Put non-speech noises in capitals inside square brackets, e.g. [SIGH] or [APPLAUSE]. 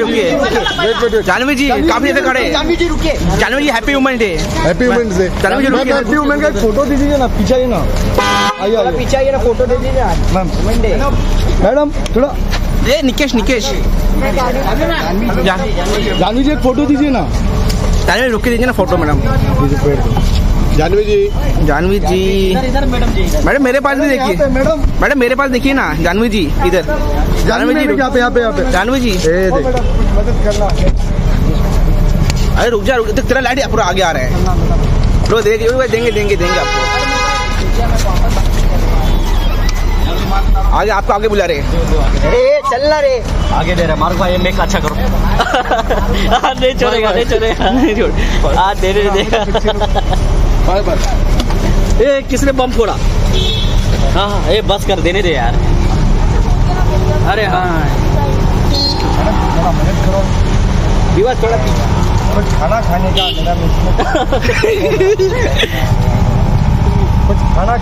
रुकिए रुकिए। जानवी जी काफ़ी देर खड़े जानवी जी रुकिए। Jahnavi ji happy women day happy women's day Jahnavi ji रुकिए। हैप्पी वुमेन का एक फ़ोटो दीजिए ना पीछे आइए ना। आइए पीछे आइए ना फ़ोटो दे दीजिए ना मैम। मंडे मैडम थोड़ा ए निकेश निकेश। जानवी जी एक फ़ोटो दीजिए ना। जानवी रुक के दीजिए ना photo madam. Jahnavi ji. Jahnavi ji. Madam मेरे पास भी देखिए। मैडम। मैडम मेरे पास देखिए ना जानवी जी इधर। जानवी जी यहाँ पे यहाँ पे यहाँ पे। जानवी जी मदद करना अरे रुक जा रुक जा, तेरा लाइट पूरा आगे आ रहा है। लो देंगे देंगे देंगे देंगे आपको। आगे आपको आगे बुला रहे हैं। ए चल ना रे। आगे दे रहा मार्क भाई मेक अच्छा करो। [LAUGHS] हाँ, नहीं छोड़ेगा नहीं छोड़ेगा। [LAUGHS] नहीं छोड़। हाँ दे दे दे बाय बाय। ए किसने बम फोड़ा? हाँ हाँ ए बस कर देने दे यार। अरे हाँ दिवस थोड़ा कुछ खाना खाने का मेरा [LAUGHS] कुछ खाना।